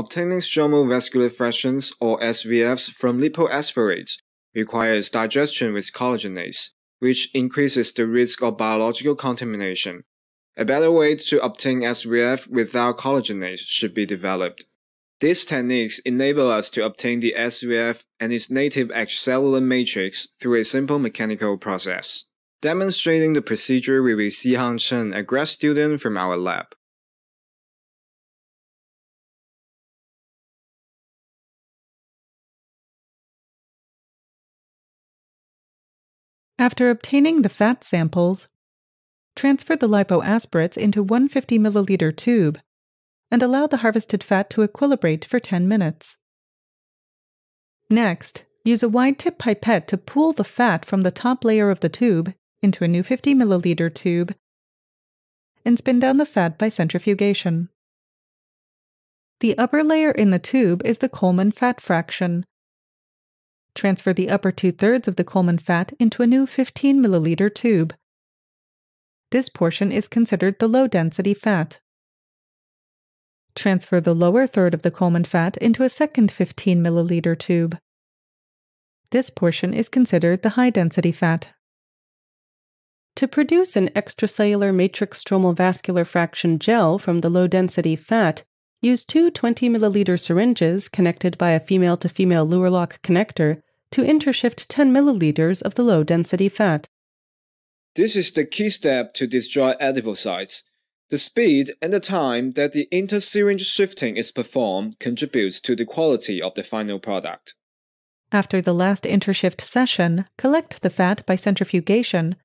obtaining stromal vascular fractions or SVFs from lipoaspirates requires digestion with collagenase, which increases the risk of biological contamination. A better way to obtain SVF without collagenase should be developed. These techniques enable us to obtain the SVF and its native extracellular matrix through a simple mechanical process. Demonstrating the procedure will be Xihang Chen, a grad student from our lab. After obtaining the fat samples, transfer the lipoaspirates into 150 milliliter tube and allow the harvested fat to equilibrate for 10 minutes. Next, use a wide tip pipette to pull the fat from the top layer of the tube into a new 50 milliliter tube and spin down the fat by centrifugation. The upper layer in the tube is the Coleman fat fraction, Transfer the upper two thirds of the Coleman fat into a new 15 milliliter tube. This portion is considered the low density fat. Transfer the lower third of the Coleman fat into a second 15 milliliter tube. This portion is considered the high density fat. To produce an extracellular matrix stromal vascular fraction gel from the low density fat, Use two 20 milliliter syringes connected by a female to female Luer lock connector to intershift 10 milliliters of the low density fat. This is the key step to destroy adipocytes. The speed and the time that the inter-syringe shifting is performed contributes to the quality of the final product. After the last intershift session, collect the fat by centrifugation